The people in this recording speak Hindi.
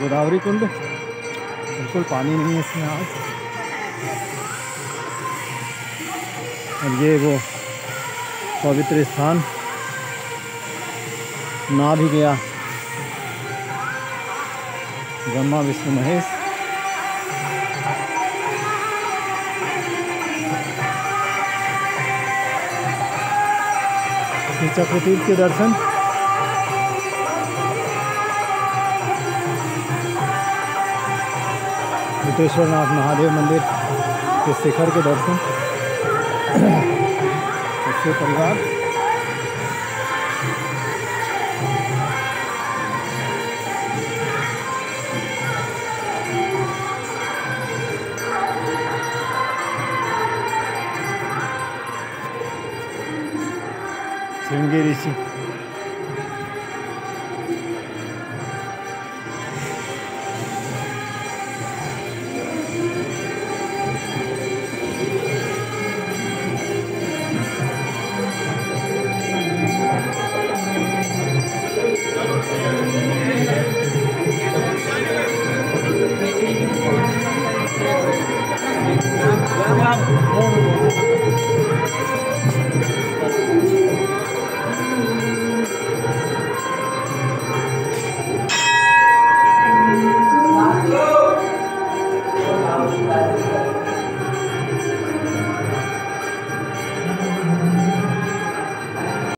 गोदावरी कुंड। बिल्कुल पानी नहीं है इसमें आज। और ये वो पवित्र स्थान ना भी गया। ब्रह्मा, विष्णु, महेश। चक्रतीर्थ के दर्शन। भूतेश्वरनाथ महादेव मंदिर के शिखर के दर्शन। अच्छे परिवार। श्रृंगी ऋषि।